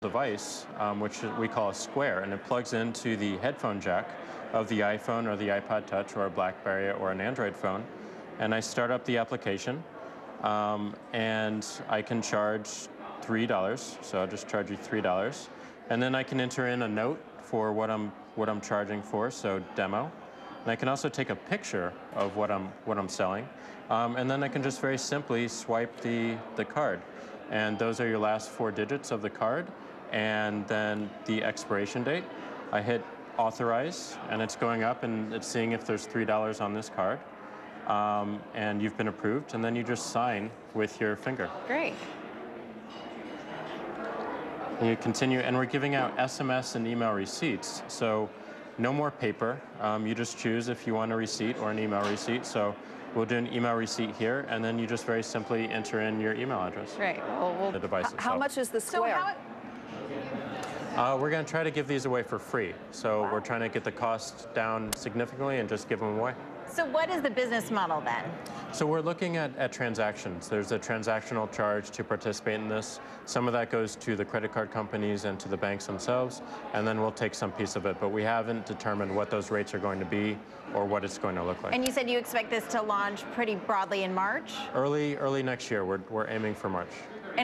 device, um, which we call a Square, and it plugs into the headphone jack of the iPhone or the iPod Touch or a BlackBerry or an Android phone. And I start up the application, um, and I can charge $3, so I'll just charge you $3. And then I can enter in a note for what I'm, what I'm charging for, so demo. And I can also take a picture of what I'm, what I'm selling. Um, and then I can just very simply swipe the, the card. And those are your last four digits of the card and then the expiration date. I hit authorize, and it's going up and it's seeing if there's $3 on this card. Um, and you've been approved, and then you just sign with your finger. Great. And you continue, and we're giving out SMS and email receipts. So no more paper. Um, you just choose if you want a receipt or an email receipt. So we'll do an email receipt here, and then you just very simply enter in your email address. Right. Well, we'll The device itself. How much is the so square? how, Uh, we're going to try to give these away for free. So we're trying to get the cost down significantly and just give them away. So what is the business model then? So we're looking at, at transactions. There's a transactional charge to participate in this. Some of that goes to the credit card companies and to the banks themselves, and then we'll take some piece of it. But we haven't determined what those rates are going to be or what it's going to look like. And you said you expect this to launch pretty broadly in March? early, early next year, we're, we're aiming for March.